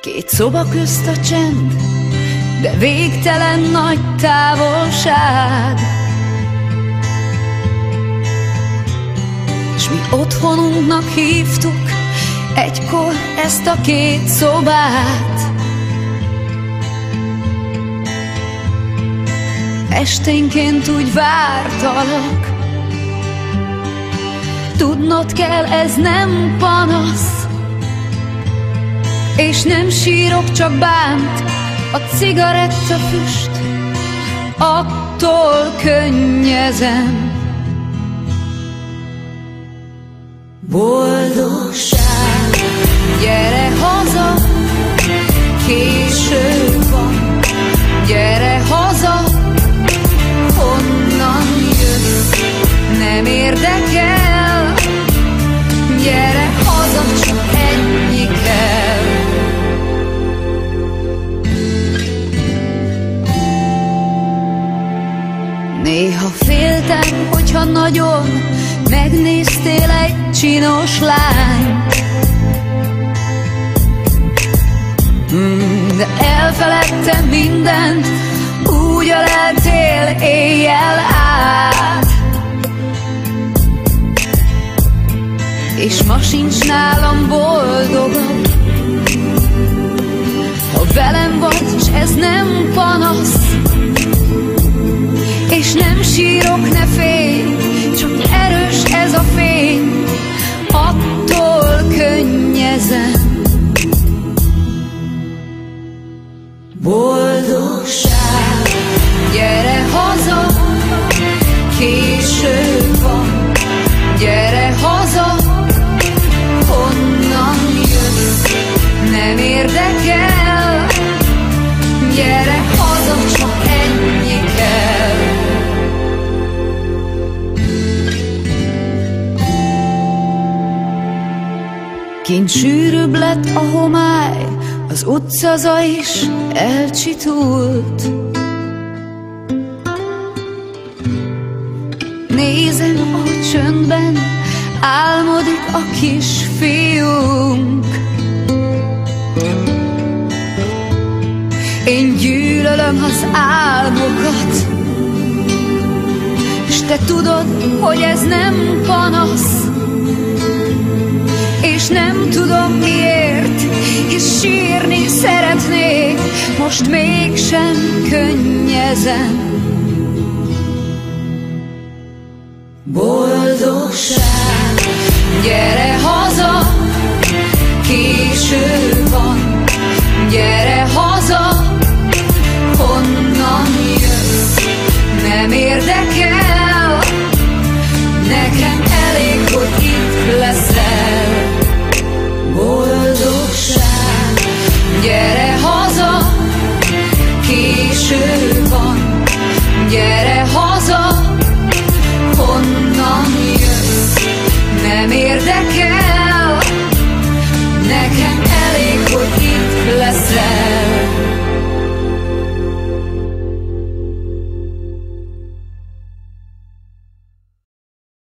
Két szoba közt a csend, de végtelen nagy távolság. S mi otthonunknak hívtuk egykor ezt a két szobát. Esténként úgy vártalak, tudnod kell, ez nem panasz. És nem sírok, csak bánt a cigaretta füst. Attól könnyezem. Boldogság, gyere haza, késő van. Gyere haza, honnan jössz, nem érdekel féltem, hogyha nagyon megnéztél egy csinos lányt. Hmm, De elfeledtem mindent, úgy öleltél éjjel át. És ma sincs nálam boldogabb Ha velem vagy, és ez nem panasz és nem sírok, ne félj, csak erős ez a fény, attól könnyezem. Boldogság, gyere haza, késő van, gyere haza, honnan jössz, nem érdekel, gyere haza, csak Kint sűrűbb lett a homály, az utcaza is elcsitult. Nézem, a csöndben álmodik a kis fiunk. Én gyűlölöm az álmokat, és te tudod, hogy ez nem panasz, és nem tudom miért, és sírni szeretnék, most mégsem könnyezem. Boldogság, gyere eső van, gyere haza, honnan jössz, nem érdekel, nekem elég, hogy itt leszel.